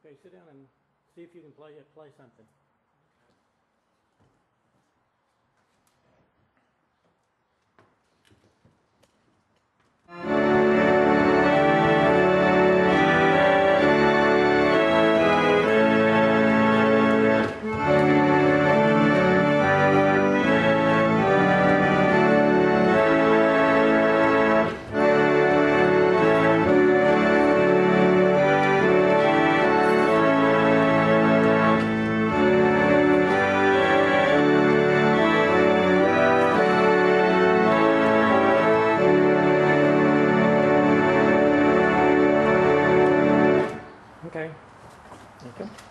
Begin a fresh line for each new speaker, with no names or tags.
Okay, sit down and see if you can play play something. Okay.